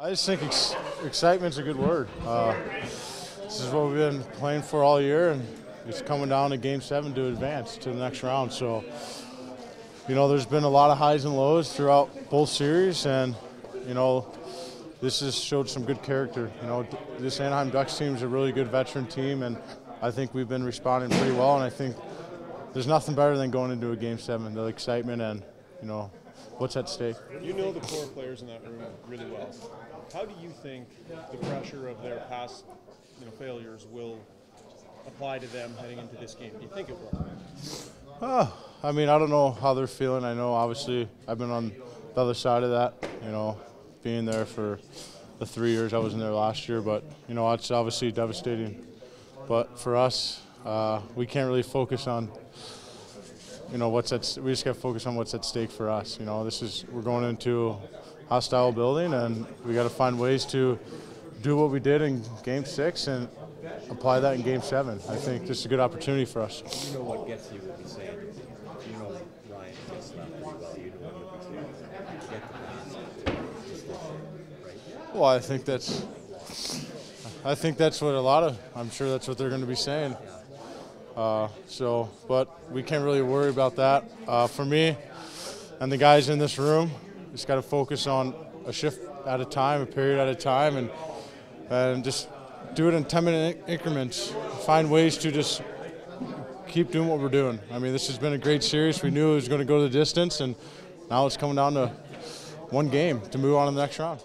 I just think ex- excitement's a good word. Uh, this is what we've been playing for all year, and it's coming down to Game Seven to advance to the next round. So, you know, there's been a lot of highs and lows throughout both series, and you know, this has showed some good character. You know, this Anaheim Ducks team is a really good veteran team, and I think we've been responding pretty well. And I think there's nothing better than going into a Game Seven, the excitement and you know what's at stake. You know the core players in that room really well. How do you think the pressure of their past you know, failures will apply to them heading into this game? Do you think it will? Oh, I mean, I don't know how they're feeling. I know, obviously, I've been on the other side of that, you know, being there for the three years I was in there last year. But, you know, it's obviously devastating. But for us, uh, we can't really focus on, you know, what's at. We just got to focus on what's at stake for us. You know, this is we're going into hostile building, and we got to find ways to do what we did in Game Six and apply that in Game Seven. I think this is a good opportunity for us. You know what gets you would be saying. You know Ryan Getzlaf well. You know what he'll. Get the pass. Well, I think that's. I think that's what a lot of. I'm sure that's what they're going to be saying. Uh, so, but we can't really worry about that. Uh, for me, and the guys in this room, just got to focus on a shift at a time, a period at a time, and and just do it in 10 minute increments. Find ways to just keep doing what we're doing. I mean, this has been a great series. We knew it was going to go the distance, and now it's coming down to one game to move on to the next round.